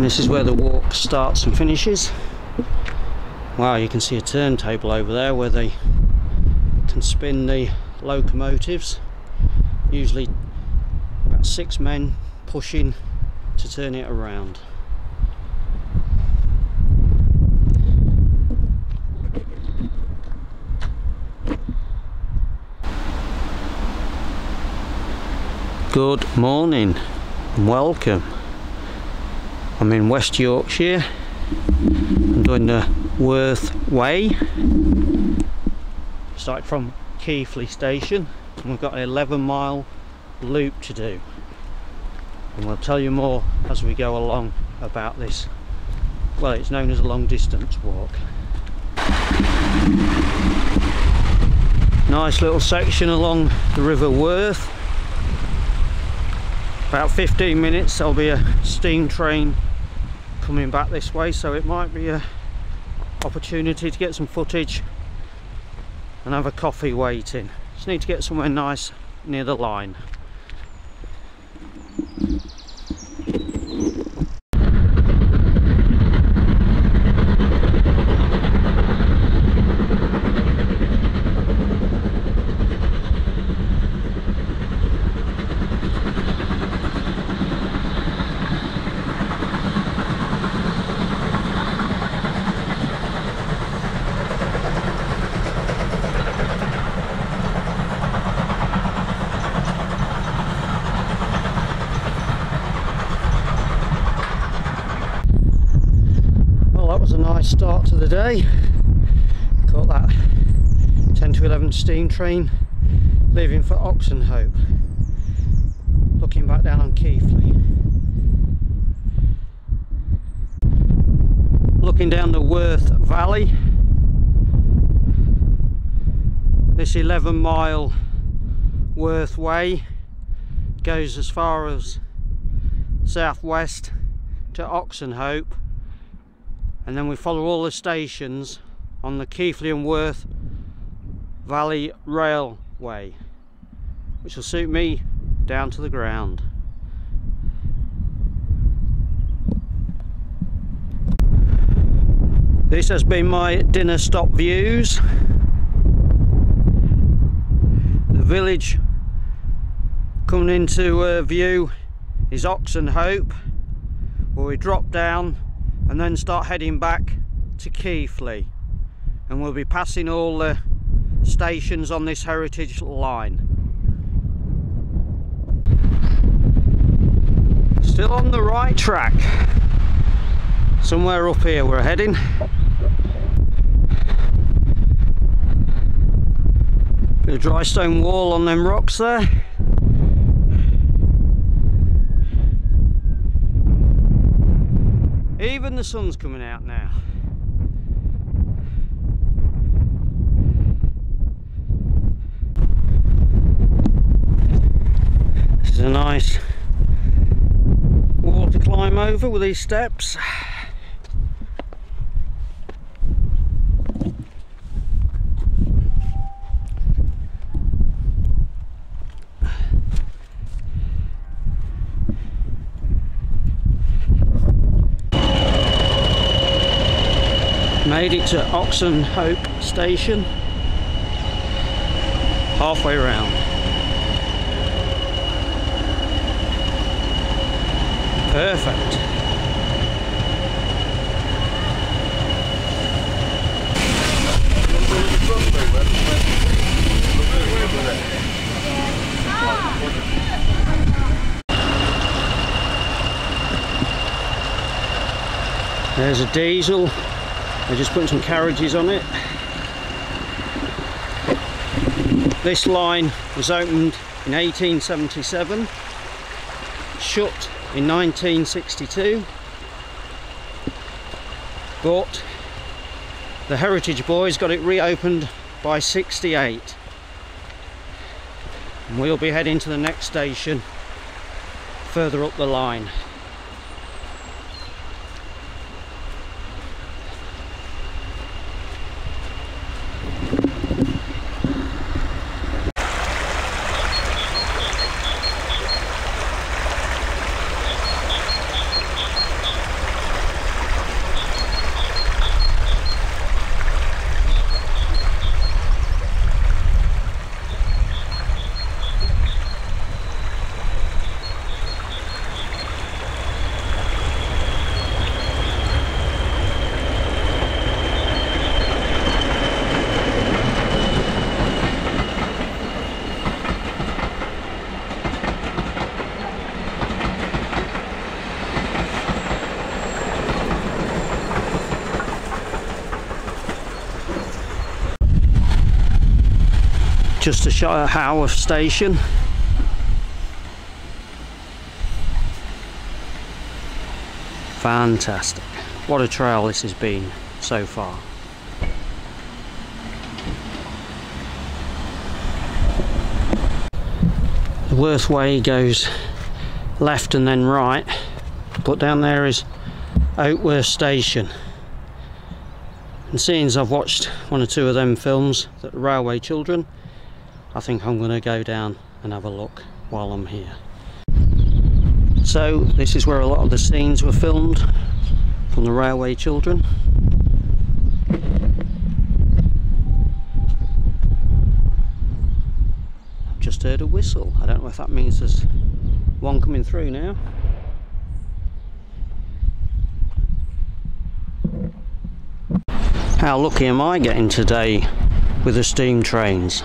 And this is where the walk starts and finishes. Wow, you can see a turntable over there where they can spin the locomotives. Usually about six men pushing to turn it around. Good morning and welcome. I'm in West Yorkshire. I'm doing the Worth Way. Started from Keighley Station and we've got an 11 mile loop to do. And we'll tell you more as we go along about this. Well, it's known as a long distance walk. Nice little section along the River Worth about 15 minutes there'll be a steam train coming back this way so it might be a opportunity to get some footage and have a coffee waiting. Just need to get somewhere nice near the line start to the day. Caught that 10 to 11 steam train leaving for Oxenhope. Looking back down on Keighley. Looking down the Worth Valley. This 11 mile Worth Way goes as far as southwest to Oxenhope and then we follow all the stations on the Keighley and Worth Valley Railway which will suit me down to the ground. This has been my dinner stop views. The village coming into uh, view is Oxenhope where we drop down and then start heading back to Keighley. And we'll be passing all the stations on this heritage line. Still on the right track. Somewhere up here we're heading. Bit of dry stone wall on them rocks there Even the sun's coming out now. This is a nice wall to climb over with these steps. Made it to Oxenhope station. Halfway around perfect. There's a diesel they're just putting some carriages on it. This line was opened in 1877, shut in 1962, but the Heritage Boys got it reopened by 68. And we'll be heading to the next station further up the line. At Haworth station. Fantastic. What a trail this has been so far. The Way goes left and then right. But down there is Oakworth Station. And seeing as I've watched one or two of them films that railway children I think I'm going to go down and have a look while I'm here. So this is where a lot of the scenes were filmed from the railway children. I've just heard a whistle. I don't know if that means there's one coming through now. How lucky am I getting today with the steam trains?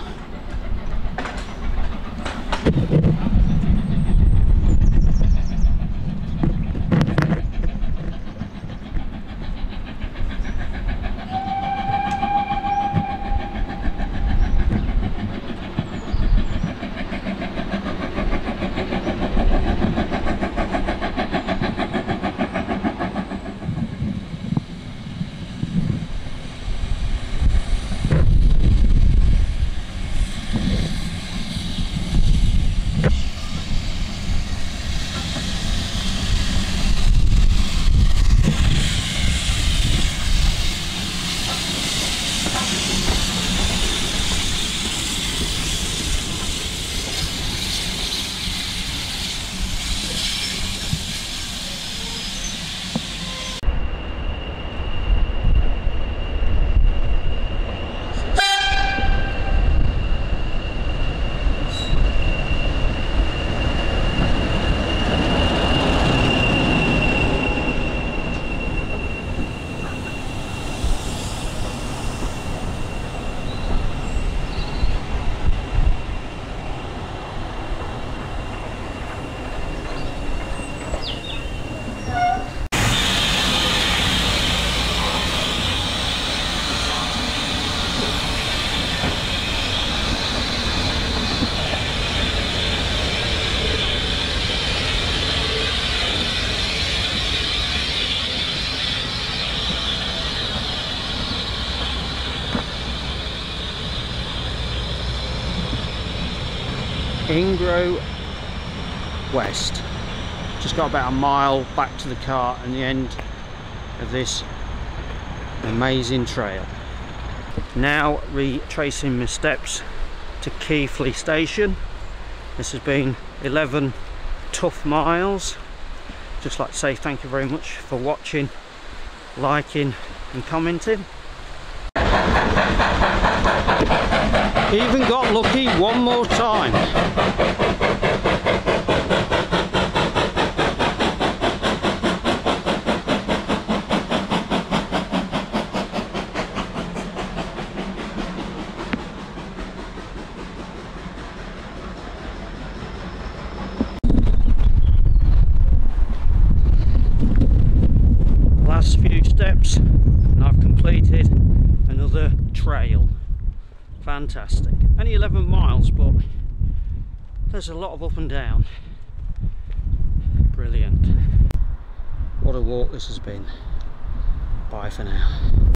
Ingrow West. Just got about a mile back to the car and the end of this amazing trail. Now retracing my steps to Keighley Station. This has been 11 tough miles. Just like to say thank you very much for watching, liking and commenting. Even got lucky one more time. Last few steps and I've completed another trail fantastic. Only 11 miles but there's a lot of up and down. Brilliant. What a walk this has been. Bye for now